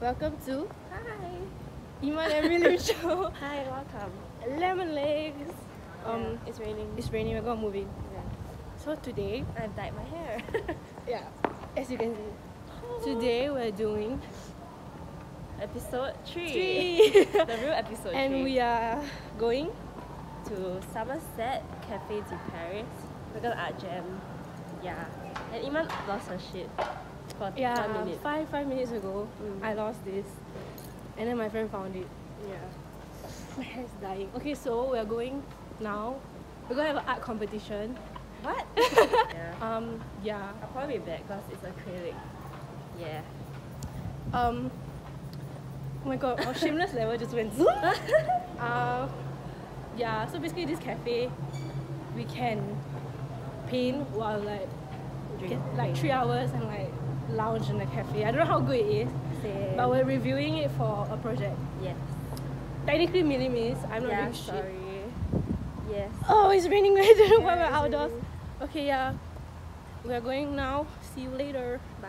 Welcome to Hi. Iman and Milim Show. Hi, welcome. Lemon Legs. Um, Um, it's raining. it's raining. We're gonna move in. yeah. So today, I've dyed my hair. yeah, as you can see, today we're doing episode three. three, the real episode and three. we are going. to Somerset Cafe de Paris. We're gonna art jam. Yeah. And Iman lost her shit for Yeah, one minute. five five minutes ago, Mm. I lost this, and then my friend found it. Yeah. My hair is dying. Okay, so we're going now. We're gonna have an art competition. What? yeah. Um, yeah. I'll probably be back because it's acrylic. Yeah. Um. Oh my god, our shameless level just went zoom. uh, yeah, so basically this cafe, we can paint while like get like three hours and like lounge in the cafe. I don't know how good it is, Same. but we're reviewing it for a project. yes. Technically, Milim is. I'm not yeah, doing shit. sorry. Yes. Oh, it's raining. I don't know why Yeah, we're it's outdoors. raining. Okay, yeah. We're going now. See you later. Bye.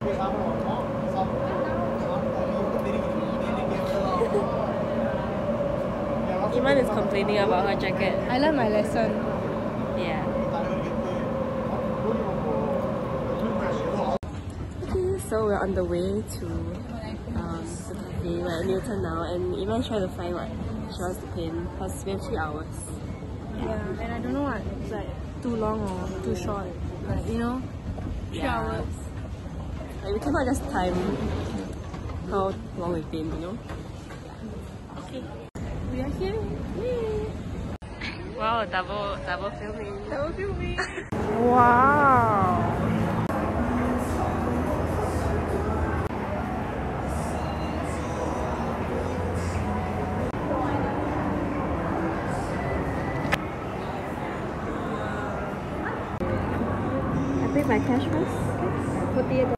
Iman is complaining about her jacket. I learned my lesson. Yeah. Okay, so we're on the way to um, the cafe. We're at Newton now, and Iman's trying to find what she wants to paint because we have three hours. Yeah, and I don't know what it's like too long or too short. Like you know, three Yeah. hours. Like, we cannot just time how long we paint, you know? Okay, we are here. Wow, double double filming. Double filming. Wow. My cash first. Forty-eight.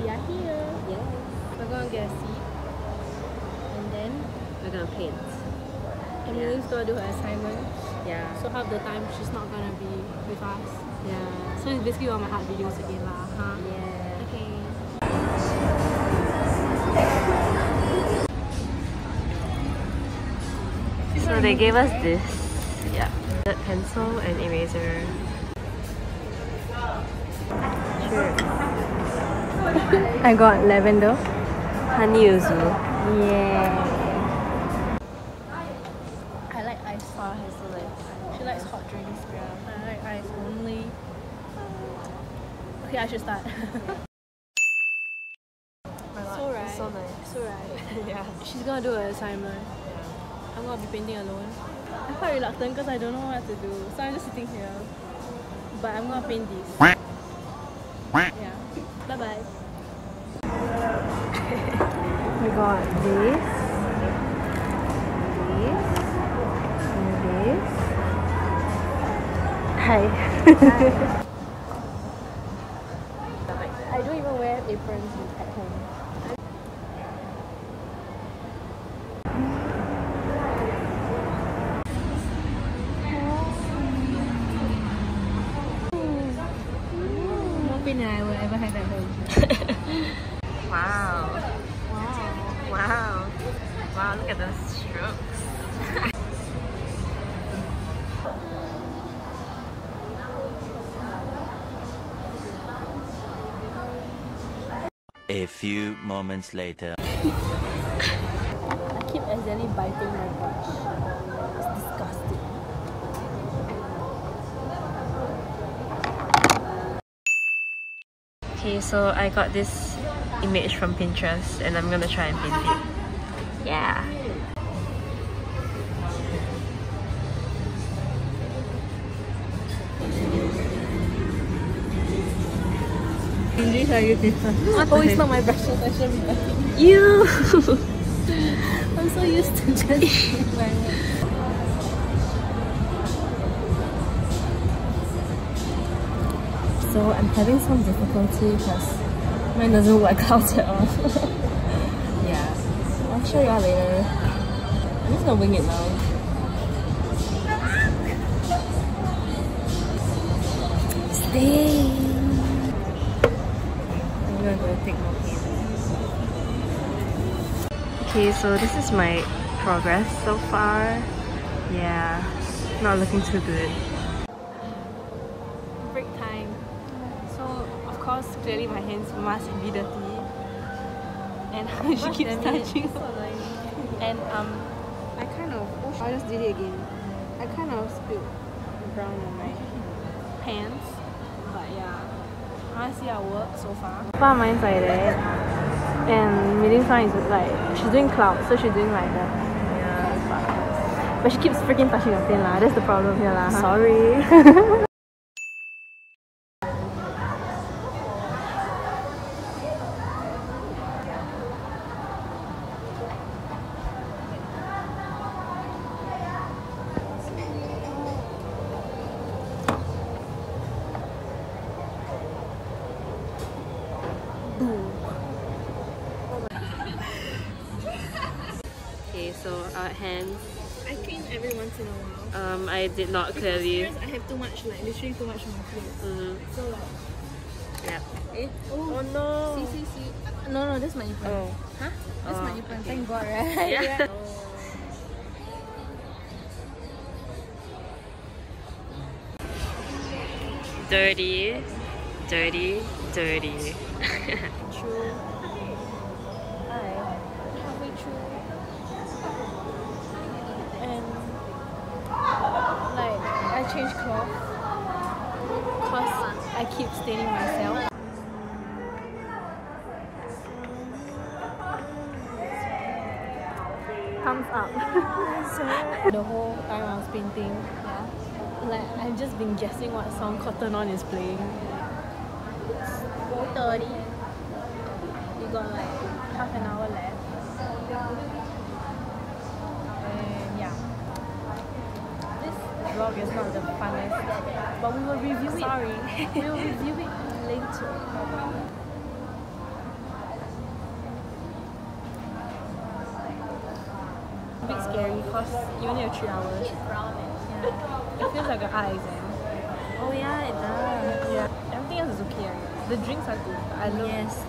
We are here. Yes. We're gonna get a seat, and then We're gonna paint. Emily's gonna do her assignment. Yeah. So half the time she's not gonna be with us. Yeah. So it's basically all my art videos again lah, huh? Yeah. Okay. So they gave us this. Yeah. The pencil and eraser. Sure. I got lavender. Honey yuzu. Yeah. I like ice. Oh, hazelnut. She likes hot drinks. Yeah. I like ice only. Okay, I should start. so right. It's so nice. So right. yeah. She's gonna do an assignment. I'm gonna be painting alone. I'm quite reluctant because I don't know what to do. So I'm just sitting here. But I'm gonna paint this. Yeah. Bye bye. we got this. This. And this. Hi. I don't even wear aprons at home. More paint than I will ever have at home. Wow. Wow. Wow. Wow, look at those strokes. A few moments later. I keep accidentally biting my brush. Okay, so I got this image from Pinterest and I'm gonna try and paint it. Yeah. These are you What Oh, it's not my brushes. I should be. You. I'm so used to just So I'm having some difficulty because mine doesn't work out at all. yeah. I'll show you all later. I'm just gonna wing it now. Stay. I'm gonna go take more paint. Okay, so this is my progress so far. Yeah, not looking too good. break time. So of course, clearly my hands must be dirty, and she keeps touching. and um, I kind of oh, I just did it again. I kind of spilled brown on my pants, but yeah. I see our work so far. Far mine's like that, and Milim's one is like she's doing cloud, so she's doing like that. Yeah. But she keeps freaking touching her pin lah. That's the problem here lah. huh? Sorry. once in a while. Um, I did not clearly. Because I have too much, like literally too much on my clothes. Mm, So like, yeah. eh? Oh no. See, see, see. Uh, no, no, that's my apron. Oh. Huh? That's my Oh, apron. okay. Thank God, right? Yeah. Dirty, dirty, dirty. True. I halfway through. And like I changed cloth cause I keep staining myself. Thumbs up. the whole time I was painting, yeah. Like I've just been guessing what song Cotton On is playing. It's 4:30. We got like half an hour left. And yeah. This vlog is not the funnest, but we will review it. Sorry. we will review it later. A bit scary because you only have three hours. Yeah. It feels like an eye exam. Eh? Oh yeah, it does. Yeah. Everything else is okay. The drinks are good. I love Yes.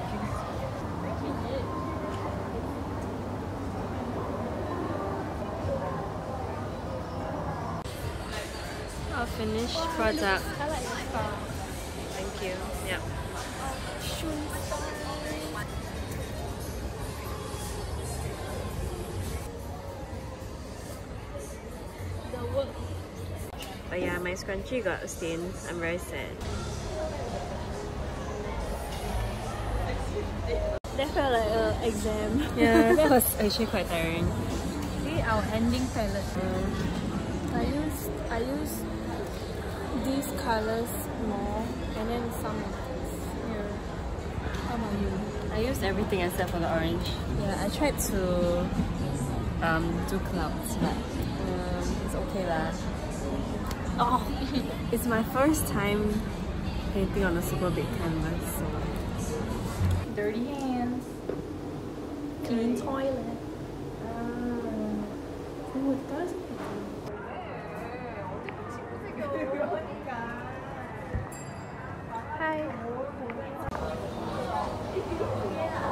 Finished product. I like the star. Thank you. Yep. The. But yeah, my scrunchie got stained. I'm very sad. That felt like an exam. Yeah, that was actually quite tiring. See our ending palette. Mm. I use I use these colors more and then some of this. Yeah. How about you? I used everything except for the orange. Yeah, I tried to um, do clouds, but um, it's okay lah. Oh, it's my first time painting on a super big canvas, so Dirty hands. Clean toilet. Oh, it does. Hi.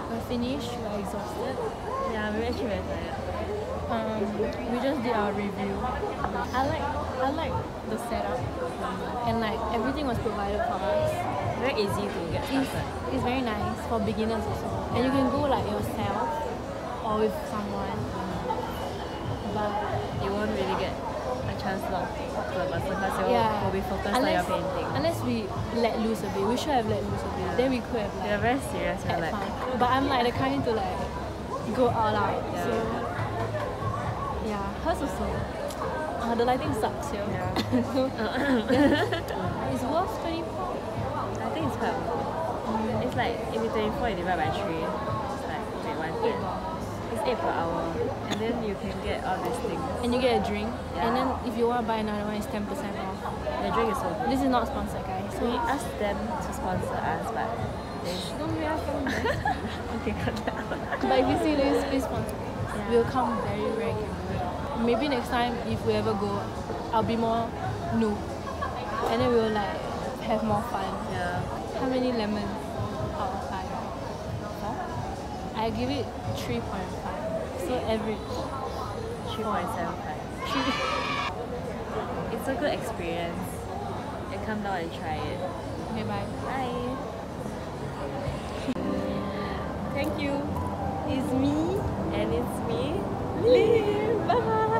We're finished. We're exhausted. yeah, we're actually very tired. Um, we just did our review. I like I like the setup and like everything was provided for us. Very easy to get It's, started. it's very nice for beginners also. And you can go like yourself or with someone. But You won't really get a chance to talk to the person because you yeah, will be focused on unless, your painting. unless we let loose a bit, we should have let loose a bit. Yeah. Then we could have They're like very serious. You're had like, fun. But I'm like the kind to like go all out. Yeah. So yeah, hers also. Uh, the lighting sucks here. Yeah. so, it's worth 24. I think it's quite worth it. It's like if it's 24 you divide by 3, it's like wait, one Eight ten. It's 8 per hour. And then you can get all these things. And you get a drink. Yeah. And then if you want to buy another one, it's 10% off. The drink is so good. This is not sponsored, guys. So We asked them to sponsor us, but they don't be afraid. okay, cut that out. but if you see this, please sponsor us. Yeah. We'll come very regularly. Maybe next time, if we ever go, I'll be more new, And then we'll like have more fun. Yeah. How many lemons out of five? I give it 3.5. So average. 3.75. Three. it's a good experience. And come down and try it. Okay, bye. Bye. Thank you. It's me and it's me. Bye.